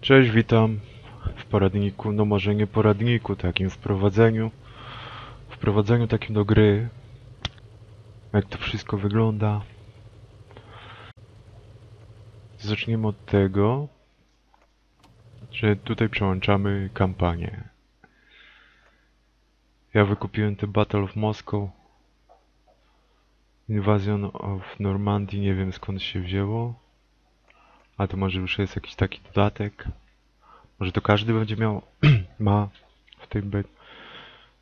Cześć, witam w poradniku, no może nie poradniku, takim wprowadzeniu, wprowadzeniu takim do gry, jak to wszystko wygląda. Zaczniemy od tego, że tutaj przełączamy kampanię. Ja wykupiłem te Battle of Moscow, Invasion of Normandy, nie wiem skąd się wzięło. A to może już jest jakiś taki dodatek. Może to każdy będzie miał, ma w tej be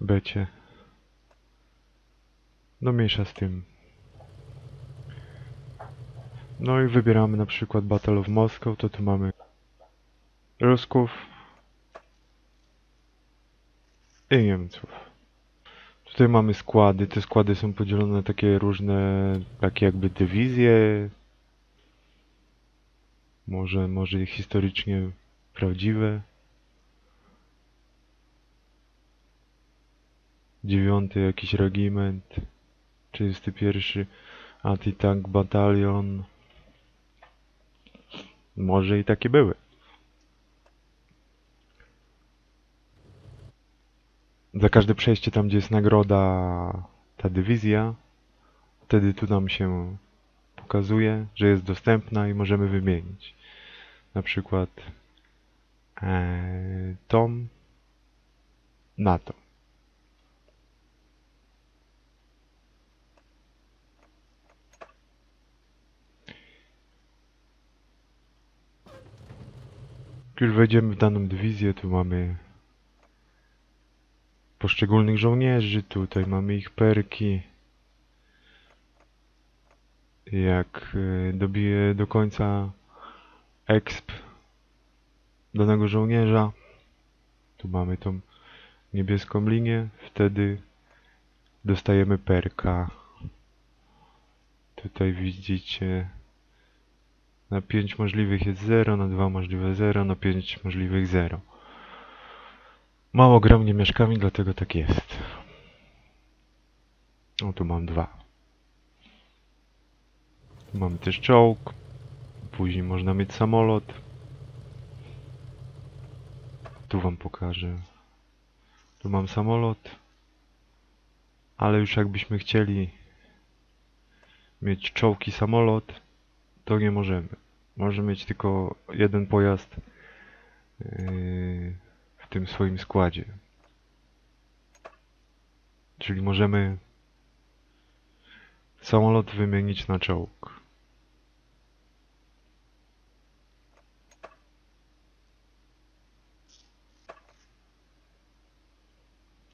becie. No mniejsza z tym. No i wybieramy na przykład Battle of Moscow, to tu mamy Rusków i Niemców. Tutaj mamy składy, te składy są podzielone na takie różne, takie jakby dywizje, może, może historycznie prawdziwe. Dziewiąty jakiś regiment, 31 Anti-Tank Battalion. Może i takie były. Za każde przejście tam, gdzie jest nagroda, ta dywizja, wtedy tu nam się pokazuje, że jest dostępna i możemy wymienić. Na przykład e, tom na to. Jak już wejdziemy w daną dywizję, tu mamy poszczególnych żołnierzy, tutaj mamy ich perki. Jak y, dobiję do końca exp danego żołnierza, tu mamy tą niebieską linię, wtedy dostajemy perka. Tutaj widzicie na 5 możliwych jest 0, na 2 możliwe 0, na 5 możliwych 0. Mało gram niemieszkami, dlatego tak jest. O, tu mam dwa. Tu mamy też czołg. Później można mieć samolot. Tu wam pokażę. Tu mam samolot. Ale już jakbyśmy chcieli mieć czołg i samolot, to nie możemy. Możemy mieć tylko jeden pojazd yy, w tym swoim składzie. Czyli możemy samolot wymienić na czołg.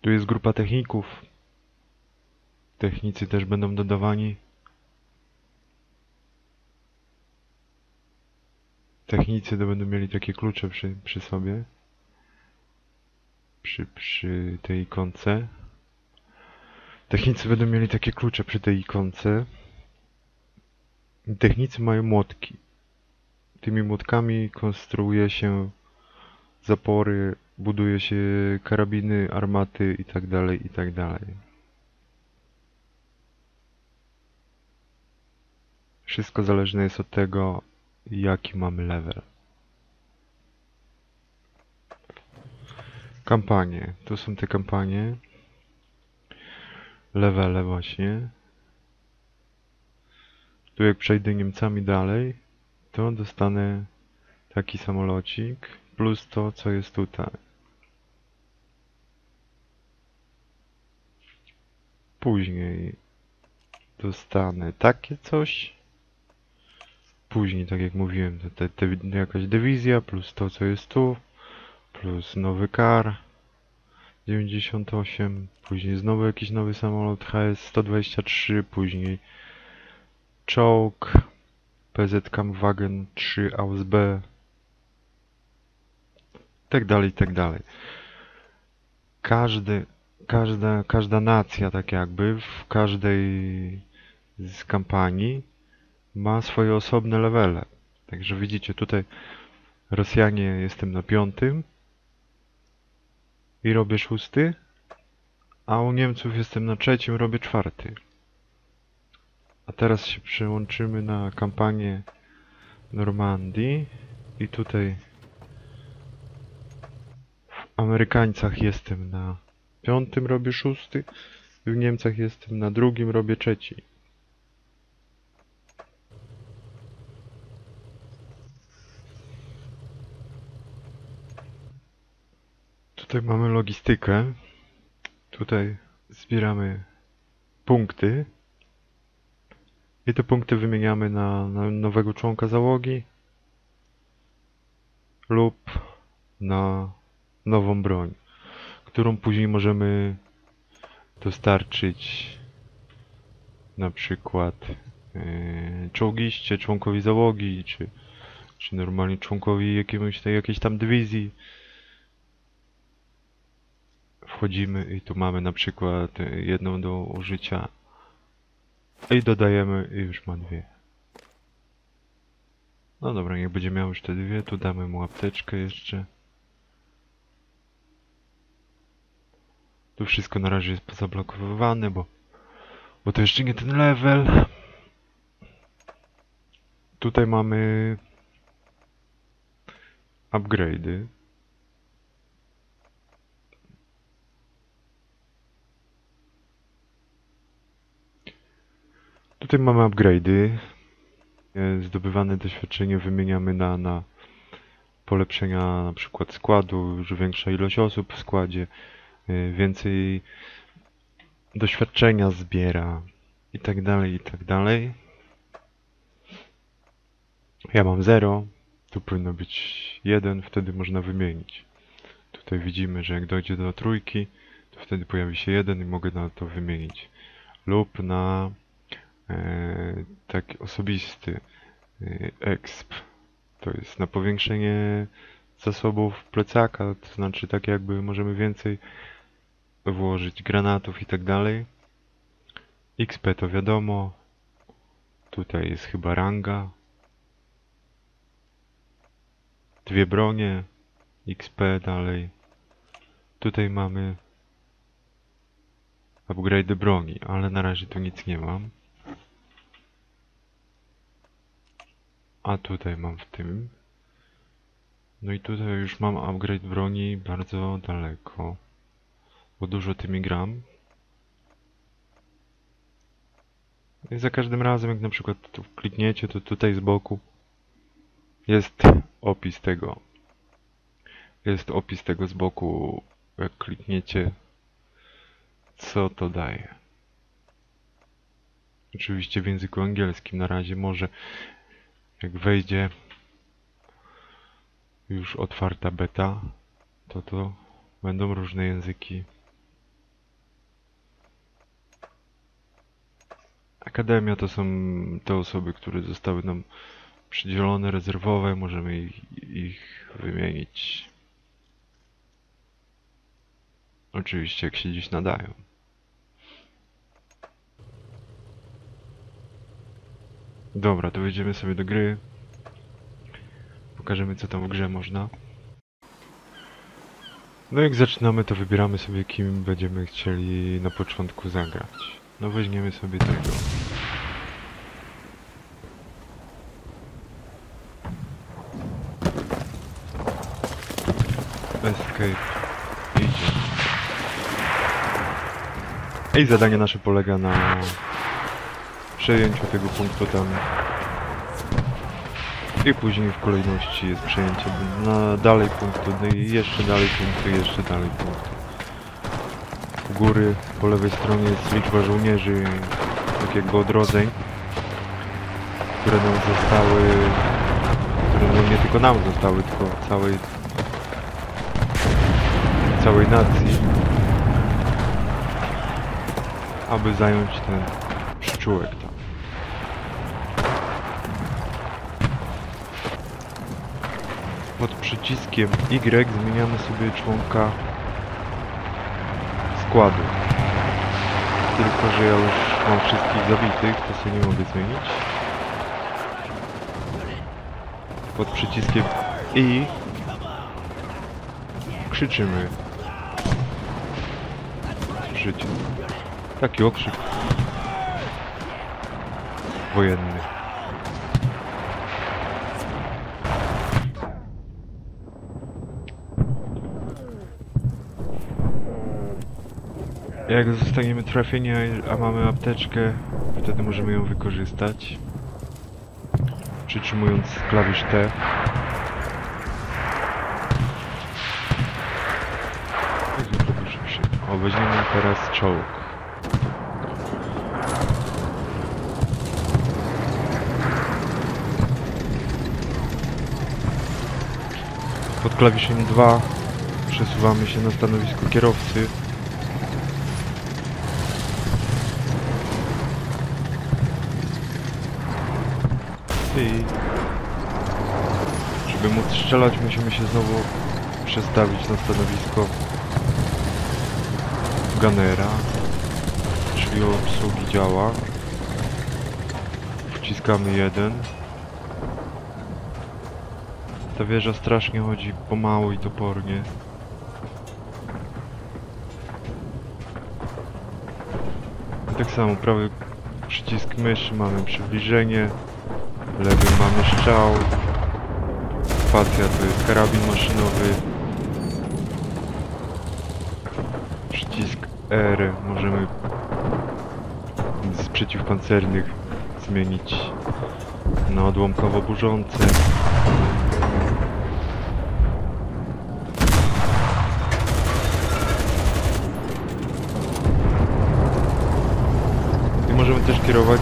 Tu jest grupa techników. Technicy też będą dodawani. Technicy to będą mieli takie klucze przy, przy sobie. Przy, przy tej ikonce. Technicy będą mieli takie klucze przy tej ikonce. Technicy mają młotki. Tymi młotkami konstruuje się zapory, buduje się karabiny, armaty i tak dalej, i tak. Wszystko zależne jest od tego, jaki mamy level. Kampanie. Tu są te kampanie. Levele właśnie. Tu jak przejdę Niemcami dalej, to dostanę taki samolocik plus to, co jest tutaj. Później dostanę takie coś. Później, tak jak mówiłem, te, te, jakaś dywizja plus to, co jest tu. Plus nowy kar 98. Później znowu jakiś nowy samolot HS-123. Później czołg PZ Kampfwagen 3 AUSB tak dalej, tak dalej. Każdy, każda, każda nacja, tak jakby, w każdej z kampanii ma swoje osobne levele. Także widzicie, tutaj Rosjanie jestem na piątym i robię szósty, a u Niemców jestem na trzecim, robię czwarty. A teraz się przełączymy na kampanię Normandii i tutaj Amerykańcach jestem na piątym, robię szósty. W Niemcach jestem na drugim, robię trzeci. Tutaj mamy logistykę. Tutaj zbieramy punkty. I te punkty wymieniamy na, na nowego członka załogi lub na nową broń, którą później możemy dostarczyć na przykład yy, czołgiście, członkowi załogi, czy, czy normalnie członkowi jakiemuś, jakiejś tam dywizji. Wchodzimy i tu mamy na przykład jedną do użycia i dodajemy i już ma dwie. No dobra, niech będzie miał już te dwie, tu damy mu apteczkę jeszcze. Tu wszystko na razie jest pozablokowywane, bo, bo to jeszcze nie ten level. Tutaj mamy upgrade'y. Tutaj mamy upgrade'y. Zdobywane doświadczenie wymieniamy na, na polepszenia na przykład składu, już większa ilość osób w składzie, więcej doświadczenia zbiera i tak dalej, i tak dalej. Ja mam 0, tu powinno być 1, wtedy można wymienić. Tutaj widzimy, że jak dojdzie do trójki, to wtedy pojawi się 1 i mogę na to wymienić. Lub na e, taki osobisty e, exp. To jest na powiększenie zasobów plecaka, to znaczy tak jakby możemy więcej włożyć granatów i tak dalej. XP to wiadomo. Tutaj jest chyba ranga. Dwie bronie. XP dalej. Tutaj mamy upgrade broni, ale na razie tu nic nie mam. A tutaj mam w tym. No i tutaj już mam upgrade broni bardzo daleko. Bo dużo tymi gram. I za każdym razem, jak na przykład tu klikniecie, to tutaj z boku jest opis tego. Jest opis tego z boku, jak klikniecie, co to daje. Oczywiście w języku angielskim na razie może jak wejdzie już otwarta beta, to to będą różne języki. Akademia to są te osoby, które zostały nam przydzielone, rezerwowe, możemy ich, ich wymienić. Oczywiście, jak się dziś nadają. Dobra, to wejdziemy sobie do gry. Pokażemy, co tam w grze można. No jak zaczynamy, to wybieramy sobie, kim będziemy chcieli na początku zagrać. No weźmiemy sobie tego. Escape. Idzie. I zadanie nasze polega na przejęciu tego punktu tam. I później w kolejności jest przejęcie na dalej punktu, no i jeszcze dalej punktu, jeszcze dalej punktu. Góry po lewej stronie jest liczba żołnierzy, tak jakby odrodzeń, które nam zostały, które no nie tylko nam zostały, tylko całej całej nacji, aby zająć ten przyczółek tam. Pod przyciskiem Y zmieniamy sobie członka składu. Tylko, że ja już mam wszystkich zabitych, to sobie nie mogę zmienić. Pod przyciskiem I krzyczymy. Słyszycie? Taki okrzyk wojenny. Jak zostaniemy trafienia, a mamy apteczkę, wtedy możemy ją wykorzystać. Przytrzymując klawisz T. O, weźmiemy teraz czołg. Pod klawiszem 2 przesuwamy się na stanowisko kierowcy. I żeby móc strzelać musimy się znowu przestawić na stanowisko Gunnera. Drzwi obsługi działa. Wciskamy jeden. Ta wieża strasznie chodzi pomału i topornie. I tak samo prawy przycisk myszy mamy przybliżenie, lewy mamy strzał, spacja to jest karabin maszynowy, przycisk R. Możemy z przeciwpancernych zmienić na odłamkowo burzące. I możemy też kierować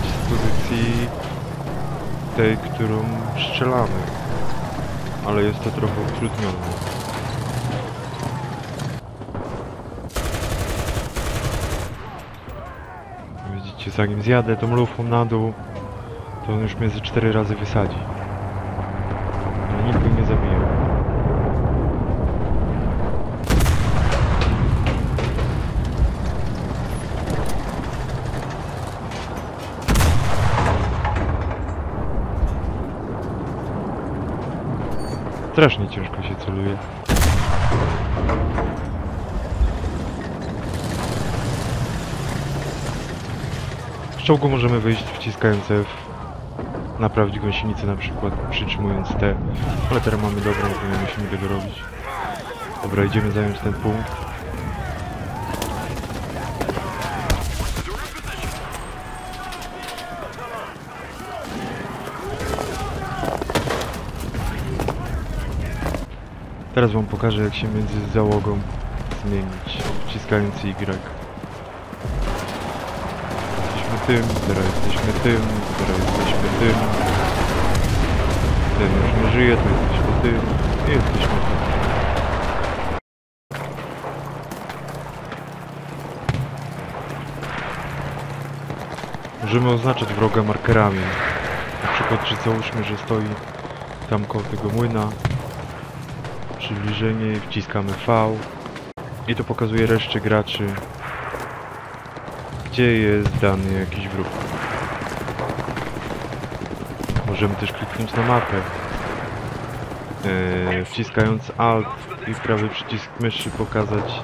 tej, którą strzelamy. Ale jest to trochę utrudnione. Widzicie, zanim zjadę tą lufą na dół, to on już mnie ze cztery razy wysadzi. Ale nikt mnie nie zabije. Strasznie ciężko się celuje. Z czołgu możemy wyjść wciskając F. Naprawić gąsienicę na przykład przytrzymując T. Ale teraz mamy dobrą, nie musimy tego robić. Dobra, idziemy zająć ten punkt. Teraz wam pokażę jak się między załogą zmienić, wciskając Y. Jesteśmy tym, teraz jesteśmy tym, teraz jesteśmy tym. Ten już nie żyje, to jesteśmy tym i jesteśmy tym. Możemy oznaczać wroga markerami. Na przykład, że załóżmy, że stoi tam koło tego młyna. Przybliżenie wciskamy V. I to pokazuje reszcie graczy, gdzie jest dany jakiś wróg. Możemy też kliknąć na mapę. Eee, wciskając Alt i prawy przycisk myszy pokazać,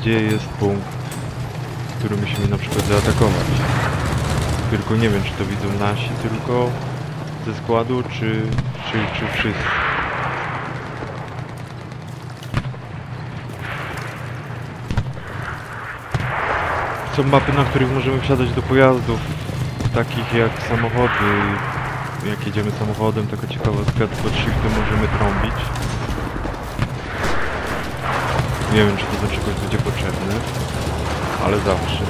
gdzie jest punkt, który musimy na przykład zaatakować. Tylko nie wiem, czy to widzą nasi tylko ze składu, czy, czy, czy wszyscy. Są mapy, na których możemy wsiadać do pojazdów, takich jak samochody. Jak jedziemy samochodem, taka ciekawostka, pod shiftem możemy trąbić. Nie wiem, czy to do czegoś będzie potrzebne, ale zawsze.